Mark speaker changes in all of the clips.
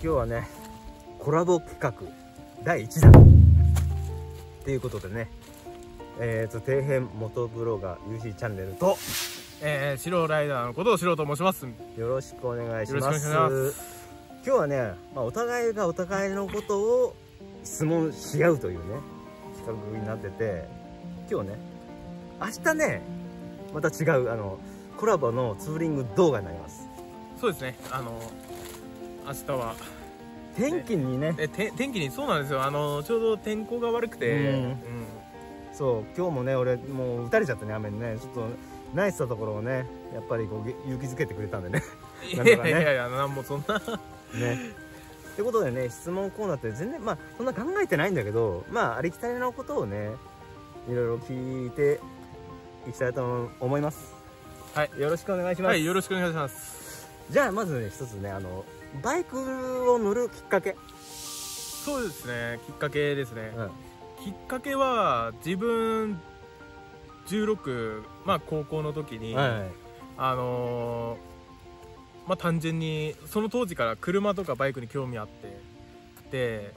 Speaker 1: 今日はねコラボ企画第1弾。っていうことでね。えーと底辺元ブロガー UC チャンネルと
Speaker 2: えー、白ライダーのことをしろうと申します。
Speaker 1: よろしくお願いします。今日はね、まあ、お互いがお互いのことを質問し合うというね企画になってて今日ね明日ねまた違うあのコラボのツーリング動画になります。
Speaker 2: そうですね。あの明日は。
Speaker 1: 天気にね。
Speaker 2: えて天気にそうなんですよ。あのちょうど天候が悪くて、
Speaker 1: うん。
Speaker 2: うん。
Speaker 1: そう今日もね俺もう打たれちゃったね雨にね。ちょっとナイスなところをねやっぱりこうげ勇気づけてくれたんでね。ね
Speaker 2: やいやいやなんもそんな。
Speaker 1: ね。ってことでね質問コーナーって全然まあそんな考えてないんだけどまあありきたりなことをねいろいろ聞いていきたいと思います。
Speaker 2: はい。
Speaker 1: よろしくお願いします、
Speaker 2: はいよろしくお願いします。
Speaker 1: じゃあまずね一つねあのバイクを乗るきっかけ、
Speaker 2: そうですねきっかけですね。
Speaker 1: うん。
Speaker 2: きっかけは自分16まあ高校の時に、
Speaker 1: はいはい。
Speaker 2: あのーまあ単純にその当時から車とかバイクに興味あってで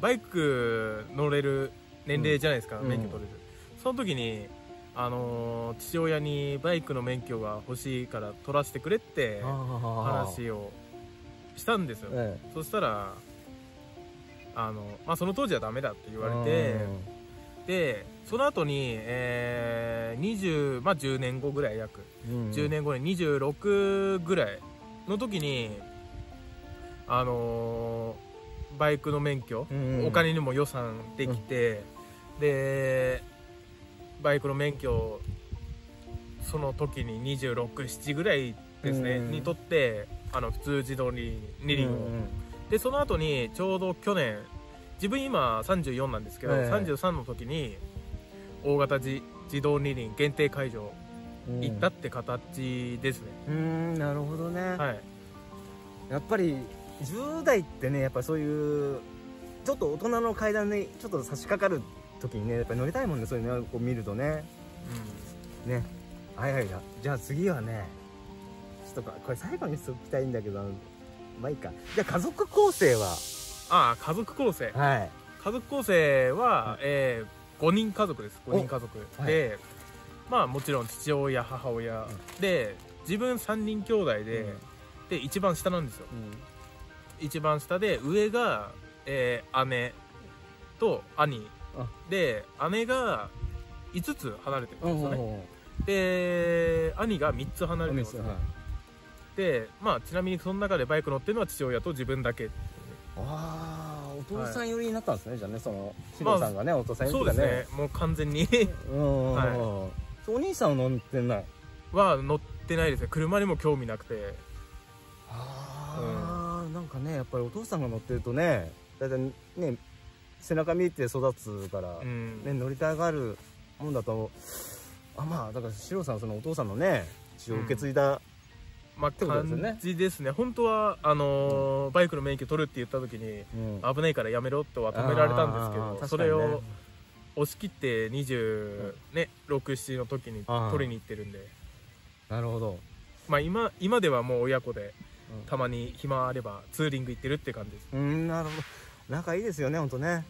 Speaker 2: バイク乗れる年齢じゃないですか、
Speaker 1: うん。
Speaker 2: 免許取れる、その時にあのー父親にバイクの免許が欲しいから取らせてくれって話をしたんですよ、
Speaker 1: え
Speaker 2: そしたらあの、まあ、その当時はダメだって言われてでその後に、えー20まあ10年後ぐらい約。
Speaker 1: うん。
Speaker 2: 10年後に26ぐらいの時にあのーバイクの免許、
Speaker 1: うん。
Speaker 2: お金にも予算できて、でバイクの免許その時に267ぐらいですね、
Speaker 1: うん。
Speaker 2: にとってあの普通自動二二輪を、
Speaker 1: うん
Speaker 2: でその後にちょうど去年自分今34なんですけど、
Speaker 1: はいはい
Speaker 2: 33の時に大型自自動二輪限定会場
Speaker 1: うん
Speaker 2: 行ったって形ですね、
Speaker 1: うん。なるほどね、
Speaker 2: はい。
Speaker 1: やっぱり10代ってねやっぱそういうちょっと大人の階段にちょっと差し掛かる時にねやっぱり乗りたいもんねそういうのこう見るとね。ね。はいはい。だじゃあ次はねちょっとこれ最後にしておきたいんだけどまあいいか。じゃあ家族構成は？
Speaker 2: ああ家族構成。
Speaker 1: はい。
Speaker 2: 家族構成は、
Speaker 1: うん
Speaker 2: えー、5人家族です。5人家族。
Speaker 1: お
Speaker 2: で、まあもちろん父親母親、で自分3人兄弟で、
Speaker 1: うん。
Speaker 2: で一番下なんですよ。一番下で上が、えー姉と兄。
Speaker 1: あ。
Speaker 2: で姉が5つ離れてる
Speaker 1: うんん
Speaker 2: ですよね、
Speaker 1: うん
Speaker 2: で兄が3つ離れてます、
Speaker 1: はい
Speaker 2: でまあちなみにその中でバイク乗ってるのは父親と自分だけ。
Speaker 1: ああお父さん寄りになったんですね、じゃあねそのシ
Speaker 2: まあ
Speaker 1: ロさんがね、お父さん寄り
Speaker 2: そう
Speaker 1: とか
Speaker 2: ですね。もう完全に。
Speaker 1: うん、
Speaker 2: はい
Speaker 1: そうお兄さんは乗ってない？
Speaker 2: は乗ってないですね。車にも興味なくて。
Speaker 1: ああ、なんかねやっぱりお父さんが乗ってるとねだいたいね背中見て育つから、
Speaker 2: うん。
Speaker 1: ね、乗りたがるもんだとあまあだからシロさんはそのお父さんのね血を受け継いだ、
Speaker 2: まあ感じですね。本当はあのーバイクの免許取るって言った時に
Speaker 1: うん。
Speaker 2: 危ないからやめろとは止められたんですけど、
Speaker 1: ね。
Speaker 2: それを押し切って26、ね、67の時に取りに行ってるんで。
Speaker 1: なるほど、
Speaker 2: まあ今今ではもう親子で
Speaker 1: うん。
Speaker 2: たまに暇あればツーリング行ってるって感じです。
Speaker 1: うんなるほど。仲いいですよねほんとね。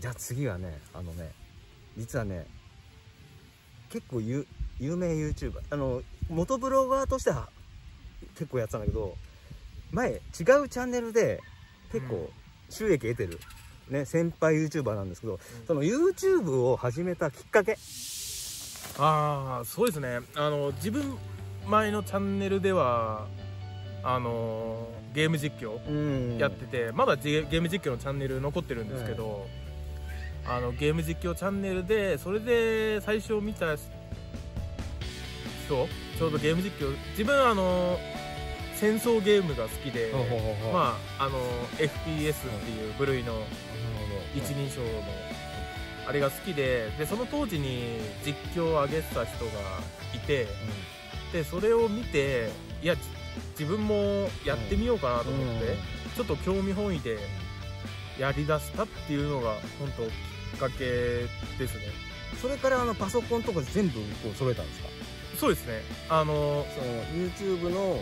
Speaker 1: じゃあ次はねあのね実はね結構有有名 YouTuber あの元ブロガーとしては結構やってたんだけど前違うチャンネルで結構収益得てる、ね、先輩 YouTuber なんですけど、その YouTube を始めたきっかけ。
Speaker 2: ああそうですね。あの自分前のチャンネルではあのーゲーム実況
Speaker 1: うん。
Speaker 2: やってて、まだゲゲーム実況のチャンネル残ってるんですけど、あのゲーム実況チャンネルでそれで最初見た人ちょうどゲーム実況自分あの戦争ゲームが好きで、まああの FPS っていう部類の一人称のあれが好きででその当時に実況を上げてた人がいてでそれを見ていや自分もやってみようかなと思って、ちょっと興味本位でやりだしたっていうのが本当きっかけですね。
Speaker 1: それからあのパソコンとか全部こう揃えたんですか？
Speaker 2: そうですね。あの
Speaker 1: その YouTube の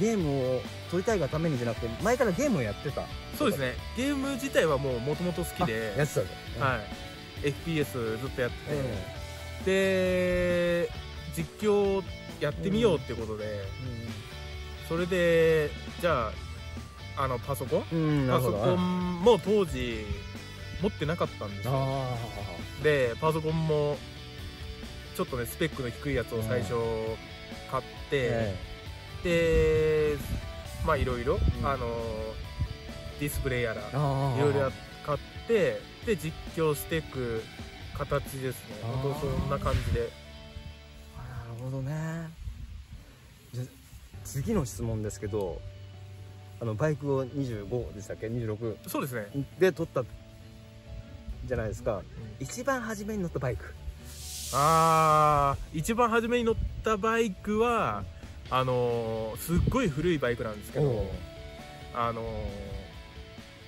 Speaker 1: ゲームを撮りたいがためにじゃなくて前からゲームをやってた。
Speaker 2: そうですね。ゲーム自体はもうもともと好きで。
Speaker 1: あやってたぞ
Speaker 2: はい。FPS ずっとやってて、
Speaker 1: え
Speaker 2: で実況やってみようってことで、
Speaker 1: え
Speaker 2: それでじゃああのパソコン？パソコンも当時持ってなかったんですよ。
Speaker 1: あ
Speaker 2: でパソコンもちょっとねスペックの低いやつを最初買っ
Speaker 1: あ
Speaker 2: て、
Speaker 1: え
Speaker 2: でまあいろいろ、
Speaker 1: うん。
Speaker 2: あのディスプレイやらいろいろ買ってで実況していく形ですね。本当そんな感じで。
Speaker 1: あなるほどね。じゃ次の質問ですけどあのバイクを25でしたっけ？26
Speaker 2: そうですね、
Speaker 1: で撮ったじゃないですか。一番初めに乗ったバイク
Speaker 2: あー一番初めに乗ったバイクはあのーすっごい古いバイクなんですけどあのー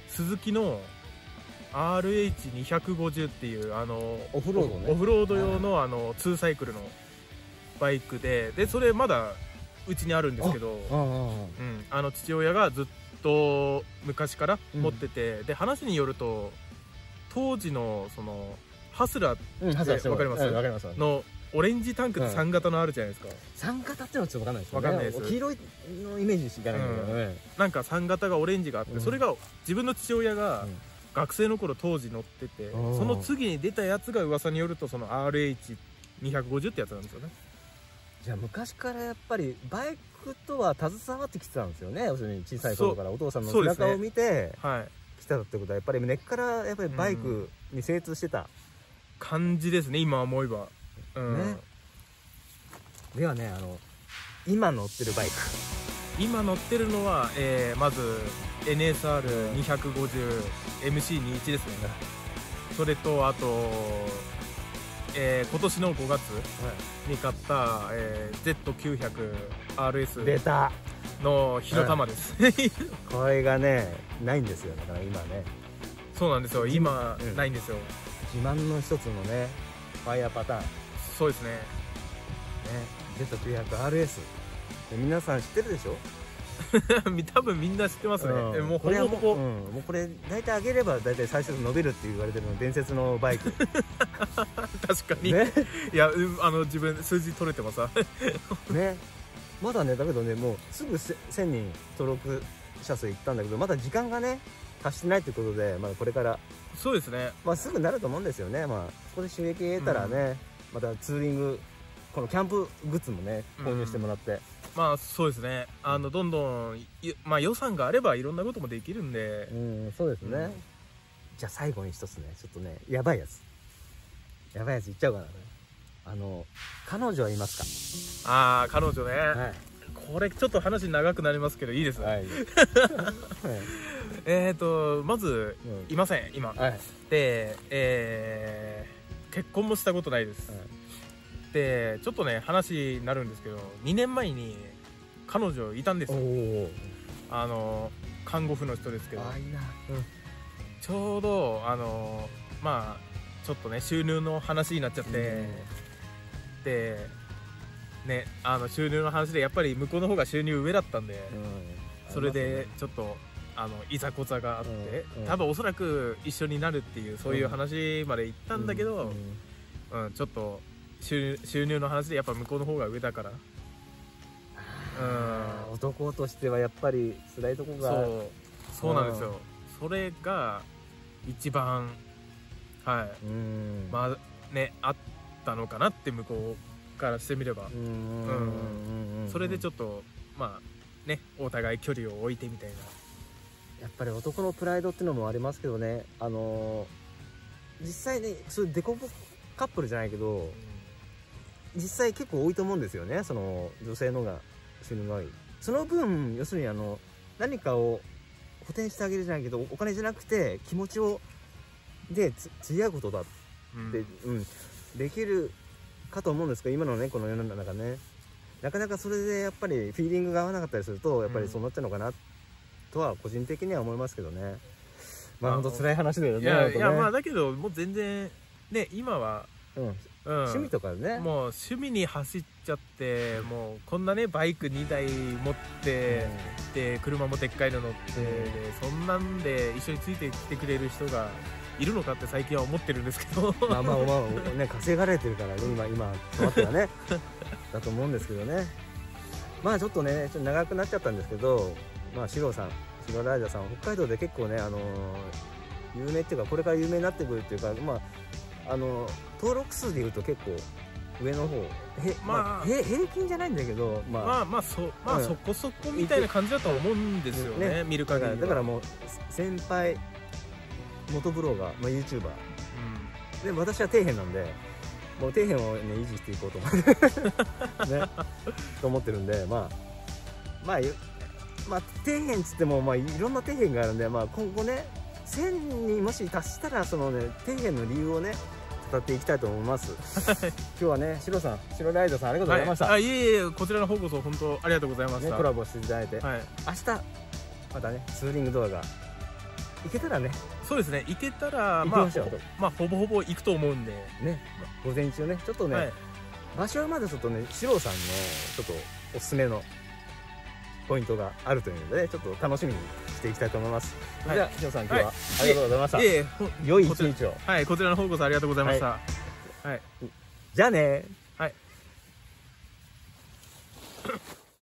Speaker 2: 鈴木の RH250 っていうあのー
Speaker 1: オフロードね。
Speaker 2: オフロード用のあの2サイクルのバイクででそれまだうちにあるんですけど
Speaker 1: あ
Speaker 2: うん、あの父親がずっと昔から持ってて、で話によると当時のそのハスラー
Speaker 1: うん
Speaker 2: わかります？
Speaker 1: うんわかります。
Speaker 2: のオレンジタンクって3型のあるじゃないですか、
Speaker 1: 三型ってのはちょっとわかんないですよね。
Speaker 2: わかんないです。
Speaker 1: 黄色いのイメージしかないんだけどね、
Speaker 2: なんか3型がオレンジがあって、
Speaker 1: うん。
Speaker 2: それが自分の父親が
Speaker 1: うん。
Speaker 2: 学生の頃当時乗ってて、
Speaker 1: うん。
Speaker 2: その次に出たやつが噂によるとその RH250 ってやつなんですよね。
Speaker 1: じゃあ昔からやっぱりバイクとは携わってきてたんですよね。要するに小さい頃から。お父さんの背中を見て
Speaker 2: はい。
Speaker 1: 来たってことはやっぱり根っからやっぱりバイクに精通してた、
Speaker 2: 感じですね今思えば。うん、
Speaker 1: ね。ではねあの今乗ってるバイク。
Speaker 2: 今乗ってるのは、えーまず NSR250MC21 ですね。それとあと、えー今年の5月に買った、えー Z900RS
Speaker 1: 出た。
Speaker 2: の火の玉です、
Speaker 1: これがねないんですよ。だから今ね。
Speaker 2: そうなんですよ。今、
Speaker 1: うん。
Speaker 2: ないんですよ
Speaker 1: 自慢の一つのねファイヤーパターン。ね
Speaker 2: そうですね。
Speaker 1: Z900RS で皆さん知ってるでしょ？
Speaker 2: 多分みんな知ってますね、
Speaker 1: うん。
Speaker 2: えもう
Speaker 1: これはもう,、うん、もうこれ大体上げれば大体最初伸びるって言われてるの伝説のバイク。
Speaker 2: 確かに、
Speaker 1: ね。
Speaker 2: いやうんあの自分数字取れてますわ。
Speaker 1: ね。まだねだけどねもうすぐせ1000人登録者数いったんだけどまだ時間がね達してないってことでまだこれから、
Speaker 2: そうですね。
Speaker 1: まあ、すぐなると思うんですよね。まあそこで収益得たらね、またツーリングこのキャンプグッズもね購入してもらって、
Speaker 2: まあそうですね。あのどんどんいまあ予算があればいろんなこともできるんで。
Speaker 1: うんそうですね、
Speaker 2: うん。
Speaker 1: じゃあ最後に一つねちょっとねやばいやつ。やばいやつ言っちゃおうかな。あの彼女はいます
Speaker 2: ああ彼女ね、
Speaker 1: かはい。
Speaker 2: これちょっと話長くなりますけどいいです、
Speaker 1: はい
Speaker 2: えっ、ー、とまず
Speaker 1: うん。
Speaker 2: いません今。
Speaker 1: はい。
Speaker 2: でえー結婚もしたことないです、でちょっとね話になるんですけど2年前に彼女いたんです
Speaker 1: お
Speaker 2: よ。
Speaker 1: お
Speaker 2: あの看護婦の人ですけど。
Speaker 1: あいいな。
Speaker 2: ちょうどあのまあちょっとね収入の話になっちゃって、でねあの収入の話でやっぱり向こうの方が収入上だったんで、
Speaker 1: うん。
Speaker 2: それでちょっとあのいざこざがあって、多分おそらく一緒になるっていうそういう話まで行ったんだけど、
Speaker 1: うん
Speaker 2: うん。ちょっと収収入の話でやっぱ向こうの方が上だから、うん、
Speaker 1: 男としてはやっぱり辛いとこが。
Speaker 2: そう。そうなんですよ、それが一番はい。
Speaker 1: うん。
Speaker 2: まあねあったのかなって向こうからしてみれば、
Speaker 1: うん。
Speaker 2: それでちょっとまあねお互い距離を置いてみたいな
Speaker 1: やっぱり男のプライドっていうのもありますけどね。あのー実際ねそういうデコボカップルじゃないけど実際結構多いと思うんですよね。その女性のが収入が多いその分要するにあの何かを補填してあげるじゃないけどお金じゃなくて気持ちをでつ釣り合うことだっ
Speaker 2: うん。
Speaker 1: て、うん、できるかと思うんですけど今のねこの世の中ね。なかなかそれでやっぱりフィーリングが合わなかったりするとやっぱりそうなっちゃうのかなとは個人的には思いますけどね。まあ
Speaker 2: あ
Speaker 1: 本当辛い話だよね
Speaker 2: いやいやまあ
Speaker 1: 本
Speaker 2: だけどもう全然ね今は
Speaker 1: 当ね
Speaker 2: うん、
Speaker 1: 趣味とかね。
Speaker 2: もう趣味に走っちゃってもうこんなねバイク2台持って、で車もでっかいの乗って、でそんなんで一緒についてきてくれる人がいるのかって最近は思ってるんですけど。
Speaker 1: まあまあまあね稼がれてるからね今今となってはね。だと思うんですけどね。まあちょっとねちょっと長くなっちゃったんですけどまあシロさんシロライダーさん北海道で結構ねあの有名っていうかこれから有名になってくるっていうかまああの登録数でいうと結構上の方へ、まあ、
Speaker 2: まあ
Speaker 1: へ平均じゃないんだけどまあ、
Speaker 2: まあまあそまあ
Speaker 1: うん。
Speaker 2: そこそこみたいな感じだとは思うんですよね
Speaker 1: ね
Speaker 2: 見る
Speaker 1: だから
Speaker 2: 限りは。
Speaker 1: だからもう先輩元ブロガー、まあ、YouTuber で私は底辺なんでもう底辺を、ね、維持していこうと思って ねと思ってるんでまあまあゆまあ底辺っつっても、まあ、いろんな底辺があるんで、まあ、今後ね1000にもし達したらそのね底辺の理由をね語っていきたいと思います。今日はねシロさんシロライドさんありがとうございました、
Speaker 2: はい、あいえいえこちらの方こそ本当ありがとうございまし
Speaker 1: ね、
Speaker 2: た、
Speaker 1: コラボしていただいて、
Speaker 2: はい、
Speaker 1: 明日またねツーリング動画いけたらね。
Speaker 2: そうですね。行けたらまあ
Speaker 1: ま
Speaker 2: あほぼほぼ行くと思うんで、
Speaker 1: ね。午前中ね。ちょっとね、
Speaker 2: はい、
Speaker 1: 場所はまだちょっとね四郎さんのちょっとおすすめのポイントがあるというので、ね、ちょっと楽しみにしていきたいと思います、
Speaker 2: はい。
Speaker 1: じゃあ四郎さん今日は、
Speaker 2: はい。
Speaker 1: ありがとうございました、
Speaker 2: いえいえほ
Speaker 1: 良い一日を。
Speaker 2: はいこちらの方こそありがとうございました、はい。
Speaker 1: じゃあね。
Speaker 2: はい